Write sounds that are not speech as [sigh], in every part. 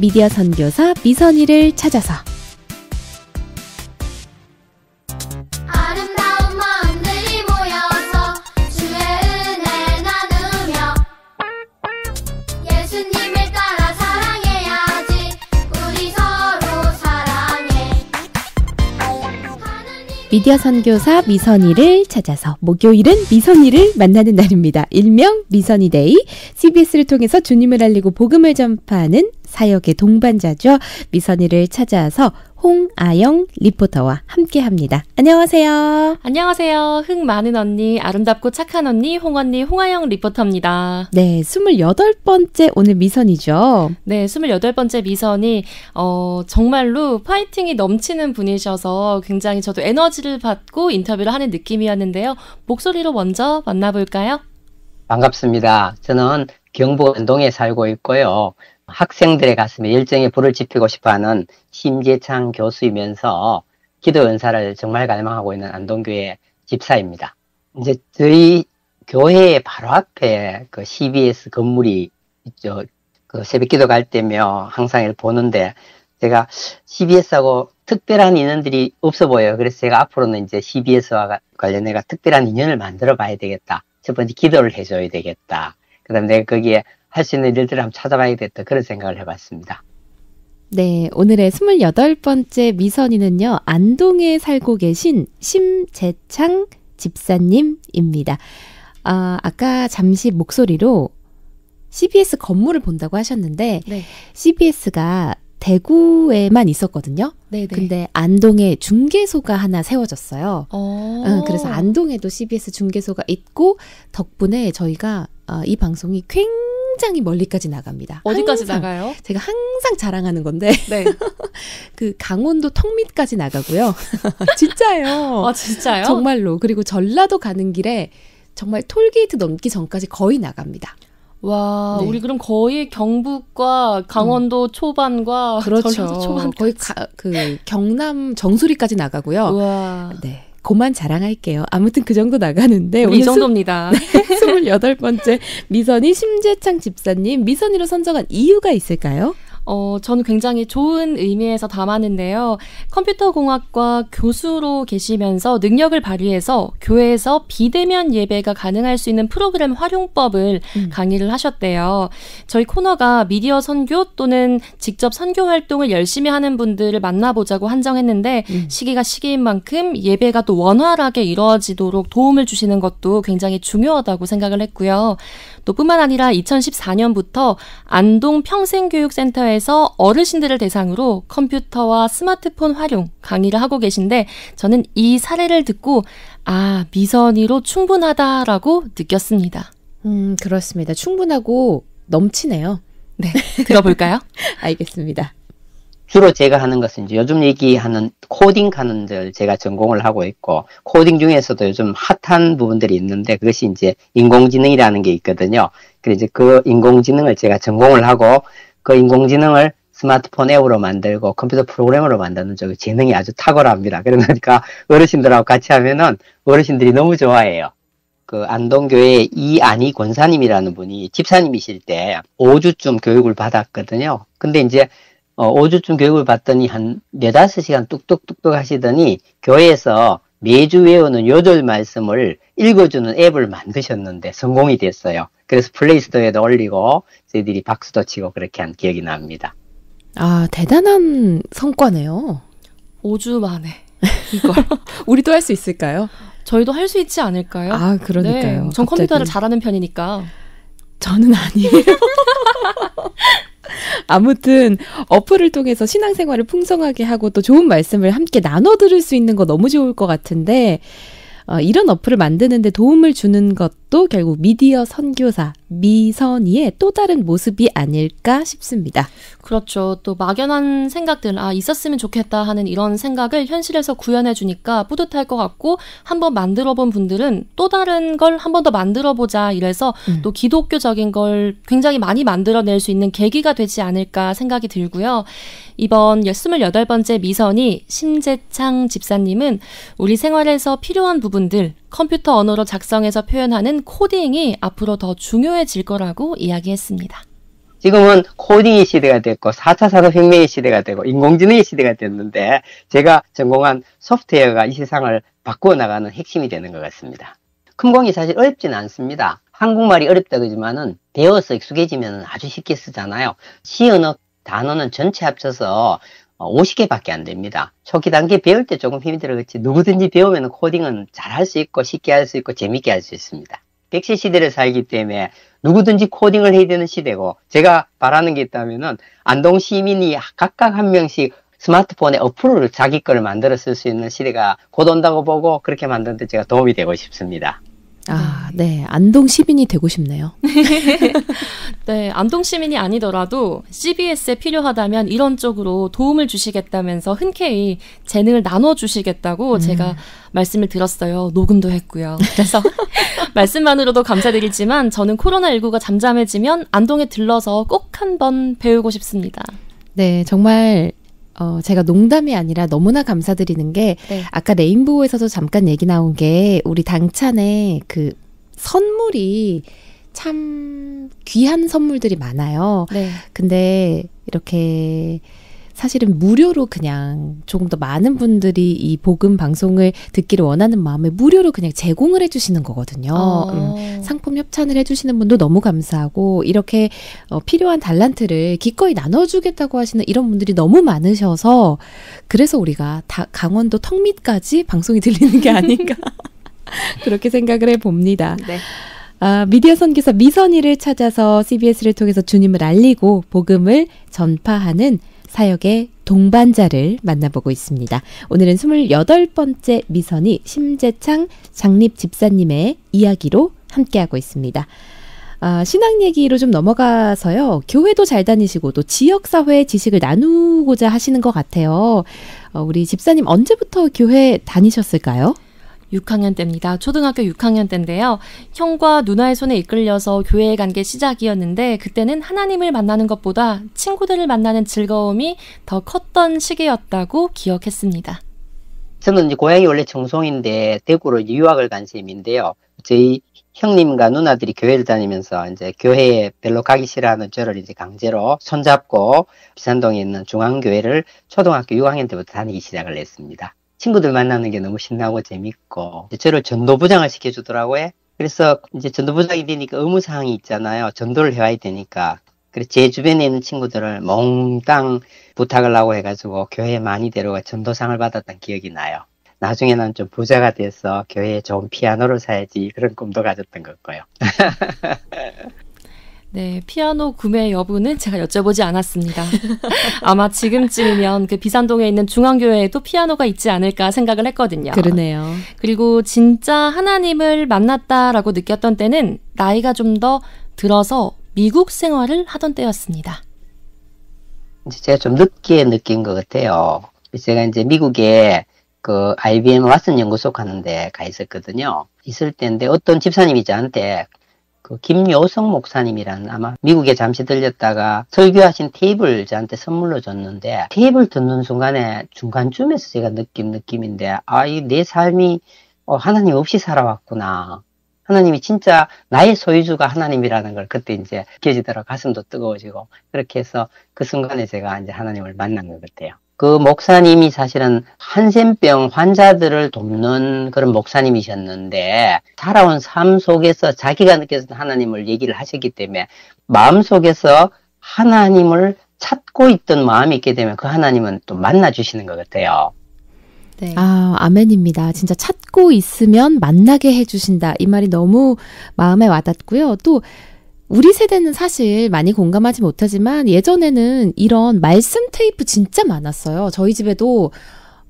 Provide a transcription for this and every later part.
미디어 선교사 미선이를 찾아서 아름다운 마음들이 모여서 주의 은혜 나누며 예수님을 따라 사랑해야지 우리 서로 사랑해 하나님 미디어 선교사 미선이를 찾아서 목요일은 미선이를 만나는 날입니다. 일명 미선이day. CBS를 통해서 주님을 알리고 복음을 전파하는 사역의 동반자죠. 미선이를 찾아서 홍아영 리포터와 함께 합니다. 안녕하세요. 안녕하세요. 흥 많은 언니, 아름답고 착한 언니, 홍언니, 홍아영 리포터입니다. 네, 28번째 오늘 미선이죠. 네, 28번째 미선이, 어, 정말로 파이팅이 넘치는 분이셔서 굉장히 저도 에너지를 받고 인터뷰를 하는 느낌이었는데요. 목소리로 먼저 만나볼까요? 반갑습니다. 저는 경북 안동에 살고 있고요. 학생들의 가슴에 열정의 불을 지피고 싶어하는 심재창 교수이면서 기도 연사를 정말 갈망하고 있는 안동교회 집사입니다. 이제 저희 교회 바로 앞에 그 CBS 건물이 있죠. 그 새벽기도 갈 때며 항상 보는데 제가 CBS하고 특별한 인연들이 없어 보여요. 그래서 제가 앞으로는 이제 CBS와 관련해가 특별한 인연을 만들어 봐야 되겠다. 첫 번째 기도를 해줘야 되겠다. 그 다음에 내가 거기에 할 수 있는 일들을 한번 찾아봐야겠다. 그런 생각을 해봤습니다. 네, 오늘의 28번째 미선이는요, 안동에 살고 계신 심재창 집사님입니다. 아, 아까 잠시 목소리로 CBS 건물을 본다고 하셨는데, 네. CBS가 대구에만 있었거든요. 네네. 근데 안동에 중개소가 하나 세워졌어요. 어. 응, 그래서 안동에도 CBS 중개소가 있고, 덕분에 저희가 아, 이 방송이 굉장히 멀리까지 나갑니다. 어디까지 항상 나가요? 제가 항상 자랑하는 건데, 네. [laughs] 그 강원도 턱밑까지 나가고요. [laughs] 진짜예요. 아, 진짜요? 정말로. 그리고 전라도 가는 길에 정말 톨게이트 넘기 전까지 거의 나갑니다. 와, 네. 우리 그럼 거의 경북과 강원도 초반과 전라도 초반 거의 가, 그 경남 정수리까지 나가고요. 우와. 네. 고만 자랑할게요. 아무튼 그 정도 나가는데 이 오늘 정도입니다. [laughs] 28번째 미선이 심재창 집사님 미선이로 선정한 이유가 있을까요? 어, 저는 굉장히 좋은 의미에서 담았는데요. 컴퓨터 공학과 교수로 계시면서 능력을 발휘해서 교회에서 비대면 예배가 가능할 수 있는 프로그램 활용법을 음. 강의를 하셨대요. 저희 코너가 미디어 선교 또는 직접 선교 활동을 열심히 하는 분들을 만나보자고 한정했는데 음. 시기가 시기인 만큼 예배가 또 원활하게 이루어지도록 도움을 주시는 것도 굉장히 중요하다고 생각을 했고요. 또 뿐만 아니라 2014년부터 안동 평생교육센터에서 어르신들을 대상으로 컴퓨터와 스마트폰 활용 강의를 하고 계신데 저는 이 사례를 듣고 아, 미선이로 충분하다라고 느꼈습니다. 음, 그렇습니다. 충분하고 넘치네요. 네, 들어볼까요? [laughs] 알겠습니다. 주로 제가 하는 것은 이제 요즘 얘기하는 코딩 하는 들 제가 전공을 하고 있고 코딩 중에서도 요즘 핫한 부분들이 있는데 그것이 이제 인공지능이라는 게 있거든요. 그래서 이제 그 인공지능을 제가 전공을 하고 그 인공지능을 스마트폰 앱으로 만들고 컴퓨터 프로그램으로 만드는 쪽 재능이 아주 탁월합니다. 그러니까 어르신들하고 같이 하면은 어르신들이 너무 좋아해요. 그 안동교회 이안희 권사님이라는 분이 집사님이실 때 5주쯤 교육을 받았거든요. 근데 이제 어, 5주쯤 교육을 받더니 한 네다섯 시간 뚝뚝뚝뚝 하시더니 교회에서 매주 외우는 요절 말씀을 읽어주는 앱을 만드셨는데 성공이 됐어요. 그래서 플레이스토어에도 올리고 저희들이 박수도 치고 그렇게 한 기억이 납니다. 아, 대단한 성과네요. 5주 만에 [laughs] 이걸 우리도 할 수 있을까요? 저희도 할 수 있지 않을까요? 아, 그러니까요. 네, 전 갑자기. 컴퓨터를 잘하는 편이니까. 저는 아니에요. [laughs] 아무튼 어플을 통해서 신앙생활을 풍성하게 하고 또 좋은 말씀을 함께 나눠 들을 수 있는 거 너무 좋을 것 같은데 어, 이런 어플을 만드는데 도움을 주는 것 도 결국 미디어 선교사 미선이의 또 다른 모습이 아닐까 싶습니다. 그렇죠. 또 막연한 생각들, 아, 있었으면 좋겠다 하는 이런 생각을 현실에서 구현해 주니까 뿌듯할 것 같고, 한번 만들어 본 분들은 또 다른 걸 한 번 더 만들어 보자 이래서 음. 또 기독교적인 걸 굉장히 많이 만들어 낼 수 있는 계기가 되지 않을까 생각이 들고요. 이번 28번째 미선이 심재창 집사님은 우리 생활에서 필요한 부분들, 컴퓨터 언어로 작성해서 표현하는 코딩이 앞으로 더 중요해질 거라고 이야기했습니다. 지금은 코딩의 시대가 됐고 4차 산업혁명의 시대가 되고 인공지능의 시대가 됐는데 제가 전공한 소프트웨어가 이 세상을 바꾸어 나가는 핵심이 되는 것 같습니다. 컴공이 사실 어렵지는 않습니다. 한국말이 어렵다 그러지만은 배워서 익숙해지면 아주 쉽게 쓰잖아요. 시언어 단어는 전체 합쳐서 50개밖에 안 됩니다. 초기 단계 배울 때 조금 힘이 들어겠지 누구든지 배우면 코딩은 잘 할 수 있고 쉽게 할 수 있고 재밌게 할 수 있습니다. 백세 시대를 살기 때문에 누구든지 코딩을 해야 되는 시대고 제가 바라는 게 있다면은 안동 시민이 각각 한 명씩 스마트폰에 어플을 자기 거를 만들어 쓸 수 있는 시대가 곧 온다고 보고 그렇게 만드는데 제가 도움이 되고 싶습니다. 아, 네. 안동 시민이 되고 싶네요. [laughs] 네, 안동 시민이 아니더라도 CBS에 필요하다면 이런 쪽으로 도움을 주시겠다면서 흔쾌히 재능을 나눠 주시겠다고 제가 말씀을 들었어요. 녹음도 했고요. 그래서 [laughs] 말씀만으로도 감사드리지만 저는 코로나19가 잠잠해지면 안동에 들러서 꼭 한번 배우고 싶습니다. 네, 정말 어, 제가 농담이 아니라 너무나 감사드리는 게 네. 아까 레인보우에서도 잠깐 얘기 나온 게 우리 당찬에 그 선물이 참 귀한 선물들이 많아요. 네. 근데 이렇게 사실은 무료로 그냥 조금 더 많은 분들이 이 복음 방송을 듣기를 원하는 마음에 무료로 그냥 제공을 해주시는 거거든요. 어, 음. 상품 협찬을 해주시는 분도 너무 감사하고 이렇게 어, 필요한 달란트를 기꺼이 나눠주겠다고 하시는 이런 분들이 너무 많으셔서 그래서 우리가 다 강원도 턱밑까지 방송이 들리는 게 아닌가 [laughs] 그렇게 생각을 해봅니다. 네. 아, 미디어 선교사 미선이를 찾아서 CBS를 통해서 주님을 알리고 복음을 전파하는 사역의 동반자를 만나보고 있습니다. 오늘은 28번째 미선이 심재창 장립 집사님의 이야기로 함께하고 있습니다. 아, 신앙 얘기로 좀 넘어가서요. 교회도 잘 다니시고 또 지역사회 지식을 나누고자 하시는 것 같아요. 어, 우리 집사님 언제부터 교회 다니셨을까요? 6학년 때입니다. 초등학교 6학년 때인데요. 형과 누나의 손에 이끌려서 교회에 간 게 시작이었는데 그때는 하나님을 만나는 것보다 친구들을 만나는 즐거움이 더 컸던 시기였다고 기억했습니다. 저는 이제 고향이 원래 청송인데 대구로 유학을 간 셈인데요. 저희 형님과 누나들이 교회를 다니면서 이제 교회에 별로 가기 싫어하는 저를 이제 강제로 손잡고 비산동에 있는 중앙교회를 초등학교 6학년 때부터 다니기 시작을 했습니다. 친구들 만나는 게 너무 신나고 재밌고 저를 전도부장을 시켜주더라고요. 그래서 이제 전도부장이 되니까 의무사항이 있잖아요. 전도를 해와야 되니까. 그래서 제 주변에 있는 친구들을 몽땅 부탁을 하고 해가지고 교회에 많이 데려가 전도상을 받았던 기억이 나요. 나중에는 좀 부자가 돼서 교회에 좋은 피아노를 사야지 그런 꿈도 가졌던 것 같고요. [laughs] 네, 피아노 구매 여부는 제가 여쭤보지 않았습니다. [laughs] 아마 지금쯤이면 그 비산동에 있는 중앙교회에도 피아노가 있지 않을까 생각을 했거든요. 그러네요. 그리고 진짜 하나님을 만났다라고 느꼈던 때는 나이가 좀 더 들어서 미국 생활을 하던 때였습니다. 이제 제가 좀 늦게 느낀 것 같아요. 제가 이제 미국에 그 IBM 왓슨 연구소 가는데 가 있었거든요. 있을 때인데 어떤 집사님이 저한테 그 김요성 목사님이라는 아마 미국에 잠시 들렸다가 설교하신 테이블 저한테 선물로 줬는데 테이블 듣는 순간에 중간쯤에서 제가 느낀 느낌인데 아, 이 내 삶이 어, 하나님 없이 살아왔구나. 하나님이 진짜 나의 소유주가 하나님이라는 걸 그때 이제 느껴지더라고 가슴도 뜨거워지고 그렇게 해서 그 순간에 제가 이제 하나님을 만난 것 같아요. 그 목사님이 사실은 한센병 환자들을 돕는 그런 목사님이셨는데 살아온 삶 속에서 자기가 느꼈던 하나님을 얘기를 하셨기 때문에 마음 속에서 하나님을 찾고 있던 마음이 있게 되면 그 하나님은 또 만나 주시는 것 같아요. 네. 아, 아멘입니다. 진짜 찾고 있으면 만나게 해주신다. 이 말이 너무 마음에 와닿고요. 또, 우리 세대는 사실 많이 공감하지 못하지만 예전에는 이런 말씀 테이프 진짜 많았어요. 저희 집에도,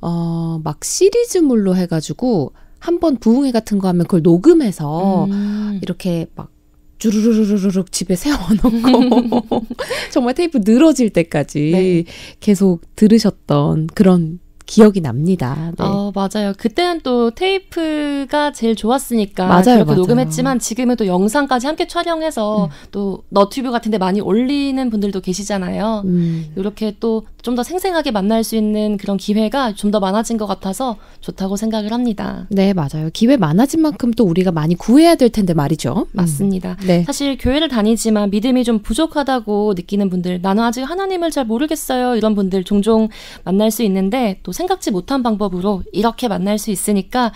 어, 막 시리즈물로 해가지고 한번 부흥회 같은 거 하면 그걸 녹음해서 음. 이렇게 막 주르르르르륵 집에 세워놓고 [laughs] 정말 테이프 늘어질 때까지 네. 계속 들으셨던 그런 기억이 납니다. 네. 어, 맞아요. 그때는 또 테이프가 제일 좋았으니까 맞아요, 그렇게 맞아요. 녹음했지만 지금은 또 영상까지 함께 촬영해서 또 너튜브 같은 데 많이 올리는 분들도 계시잖아요. 음, 이렇게 또 좀 더 생생하게 만날 수 있는 그런 기회가 좀 더 많아진 것 같아서 좋다고 생각을 합니다. 네, 맞아요. 기회 많아진 만큼 또 우리가 많이 구해야 될 텐데 말이죠. 음. 맞습니다. 네. 사실 교회를 다니지만 믿음이 좀 부족하다고 느끼는 분들, 나는 아직 하나님을 잘 모르겠어요. 이런 분들 종종 만날 수 있는데 또 생각지 못한 방법으로 이렇게 만날 수 있으니까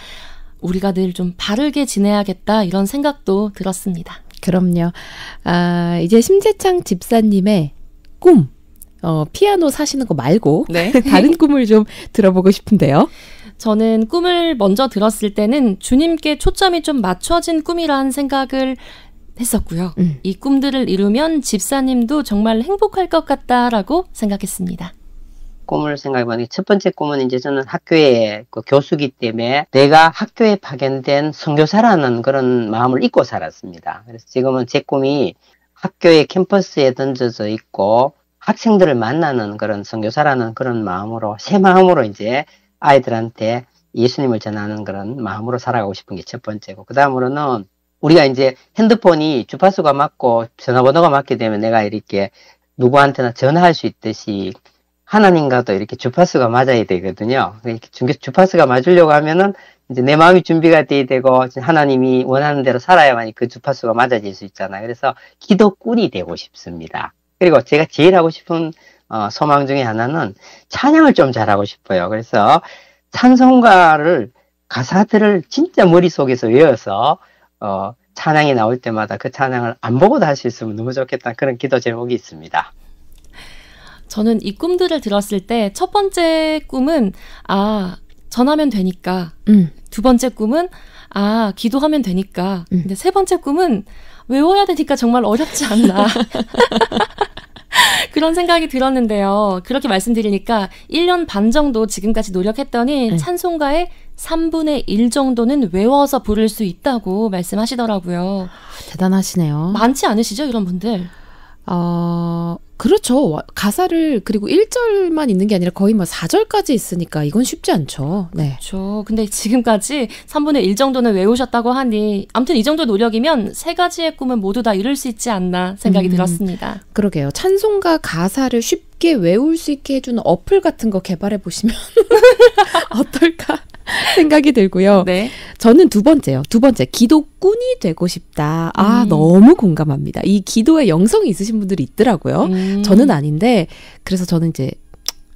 우리가 늘 좀 바르게 지내야겠다 이런 생각도 들었습니다. 그럼요. 아, 이제 심재창 집사님의 꿈. 어, 피아노 사시는 거 말고 네. [laughs] 다른 꿈을 좀 들어보고 싶은데요. 저는 꿈을 먼저 들었을 때는 주님께 초점이 좀 맞춰진 꿈이라는 생각을 했었고요. 음. 이 꿈들을 이루면 집사님도 정말 행복할 것 같다라고 생각했습니다. 꿈을 생각해보니 첫 번째 꿈은 이제 저는 학교에 그 교수기 때문에 내가 학교에 파견된 선교사라는 그런 마음을 잊고 살았습니다. 그래서 지금은 제 꿈이 학교의 캠퍼스에 던져져 있고 학생들을 만나는 그런 선교사라는 그런 마음으로 새 마음으로 이제 아이들한테 예수님을 전하는 그런 마음으로 살아가고 싶은 게 첫 번째고 그 다음으로는 우리가 이제 핸드폰이 주파수가 맞고 전화번호가 맞게 되면 내가 이렇게 누구한테나 전화할 수 있듯이 하나님과도 이렇게 주파수가 맞아야 되거든요. 이렇게 주- 주파수가 맞으려고 하면은 이제 내 마음이 준비가 돼야 되고 하나님이 원하는 대로 살아야만 그 주파수가 맞아질 수 있잖아요. 그래서 기도꾼이 되고 싶습니다. 그리고 제가 제일 하고 싶은 어, 소망 중에 하나는 찬양을 좀 잘하고 싶어요. 그래서 찬송가를 가사들을 진짜 머릿속에서 외워서 어, 찬양이 나올 때마다 그 찬양을 안 보고도 할 수 있으면 너무 좋겠다 그런 기도 제목이 있습니다. 저는 이 꿈들을 들었을 때 첫 번째 꿈은 아 전하면 되니까 음. 두 번째 꿈은 아 기도하면 되니까 음. 근데 세 번째 꿈은 외워야 되니까 정말 어렵지 않나 [laughs] 그런 생각이 들었는데요 그렇게 말씀드리니까 1년 반 정도 지금까지 노력했더니 네. 찬송가의 3분의 1 정도는 외워서 부를 수 있다고 말씀하시더라고요 대단하시네요. 많지 않으시죠 이런 분들 어, 그렇죠. 와- 가사를 그리고 1절만 있는 게 아니라 거의 뭐 4절까지 있으니까 이건 쉽지 않죠. 네. 그렇죠. 근데 지금까지 3분의 1 정도는 외우셨다고 하니 아무튼 이 정도 노력이면 세 가지의 꿈은 모두 다 이룰 수 있지 않나 생각이 음. 들었습니다. 그러게요. 찬송가 가사를 쉽게 외울 수 있게 해주는 어플 같은 거 개발해 보시면 [laughs] 어떨까 [laughs] 생각이 들고요. 네. 저는 두 번째요. 두 번째, 기도꾼이 되고 싶다. 아, 음. 너무 공감합니다. 이 기도에 영성이 있으신 분들이 있더라고요. 음. 저는 아닌데, 그래서 저는 이제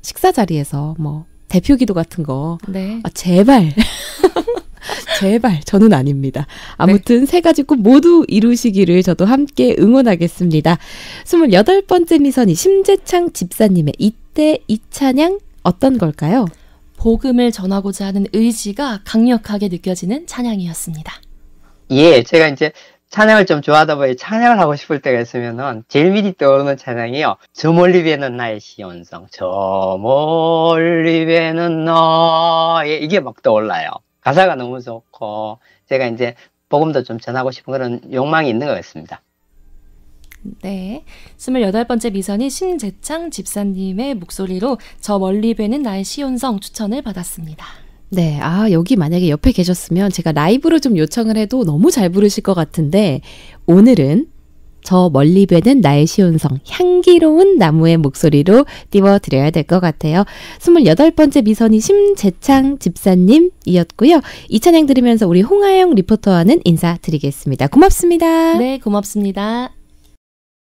식사 자리에서 뭐, 대표 기도 같은 거, 네. 아, 제발. [laughs] 제발, 저는 아닙니다. 아무튼 세 가지 꿈 모두 이루시기를 저도 함께 응원하겠습니다. 28번째 미선이 심재창 집사님의 이때 이 찬양 어떤 걸까요? 복음을 전하고자 하는 의지가 강력하게 느껴지는 찬양이었습니다. 예, 제가 이제 찬양을 좀 좋아하다 보니 찬양을 하고 싶을 때가 있으면은 제일 미리 떠오르는 찬양이요. 저 멀리 뵈는 나의 시온성. 저 멀리 뵈는 나의 이게 막 떠올라요. 가사가 너무 좋고 제가 이제 복음도 좀 전하고 싶은 그런 욕망이 있는 것 같습니다. 네. 28번째 미선이 심재창 집사님의 목소리로 저 멀리 뵈는 나의 시온성 추천을 받았습니다. 네, 아, 여기 만약에 옆에 계셨으면 제가 라이브로 좀 요청을 해도 너무 잘 부르실 것 같은데, 오늘은 저 멀리 뵈는 나의 시온성, 향기로운 나무의 목소리로 띄워드려야 될 것 같아요. 28번째 미선이 심재창 집사님이었고요. 이 찬양 들으면서 우리 홍하영 리포터와는 인사드리겠습니다. 고맙습니다. 네, 고맙습니다.